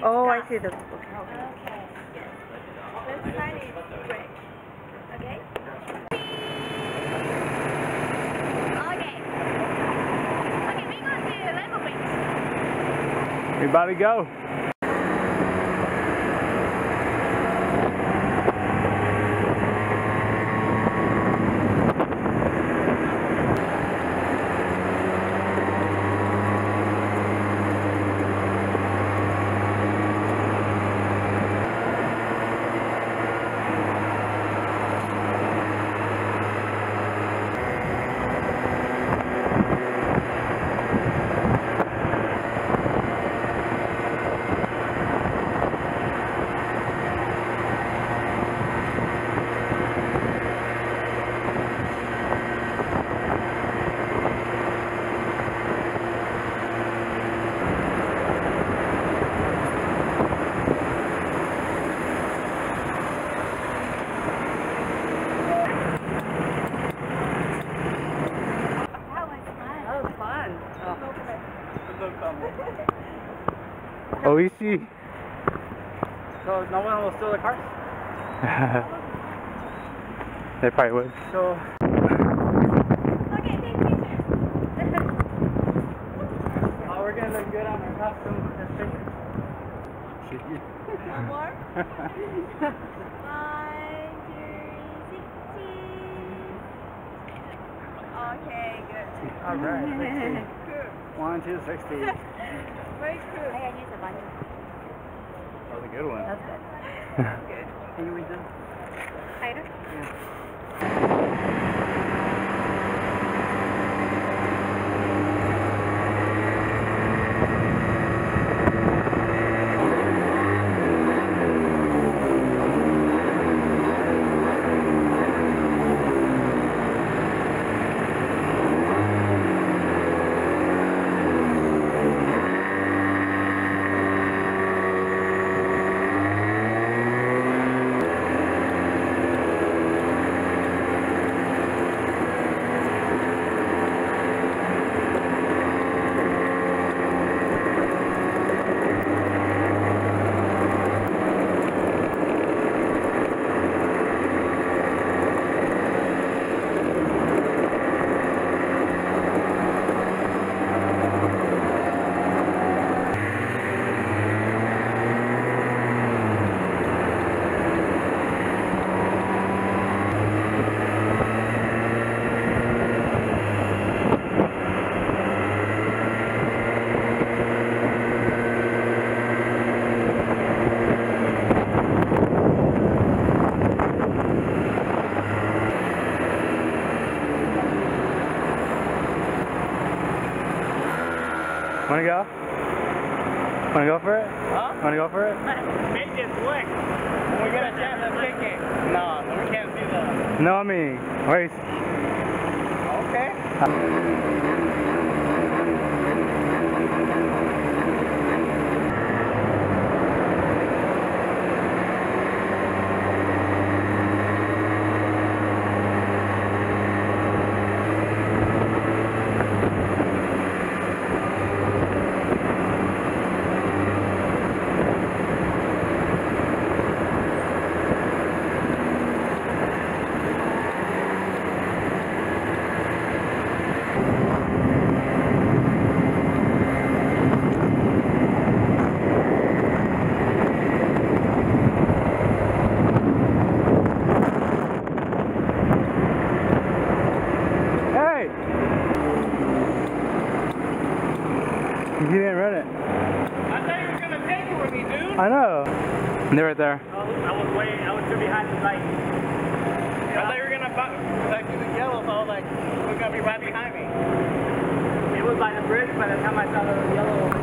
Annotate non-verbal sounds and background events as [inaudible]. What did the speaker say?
Oh, I glass. see the. Okay. Yes. Left side is gray. Okay. Okay. Okay, we go to Lego Bridge. We about to go. That was fun. That was fun. Oh. Oishi. So no one will steal the cars? [laughs] they probably would. So Okay, take pictures. uh, we're gonna look good on our costume for this picture. One more. One, two, sixteen. Okay, good. Alright, Cool. One, two, sixty. [laughs] Very cool. I use a bunny. That was a good one. That's good. Good. [laughs] Can you read them? I don't. Wanna go? Wanna go for it? Huh? Wanna go for it? [laughs] Make slick. When we get a chance to kick it. No, we can't do that. No, I mean, race. Okay. You didn't run it. I thought you were gonna take it with me, dude. I know. They're right there. Oh, I was way, I was too behind the light. I thought you were gonna buck, like do the yellow, so I was like, we're gonna be right behind me. It was by the bridge by the time I saw the yellow. Huh?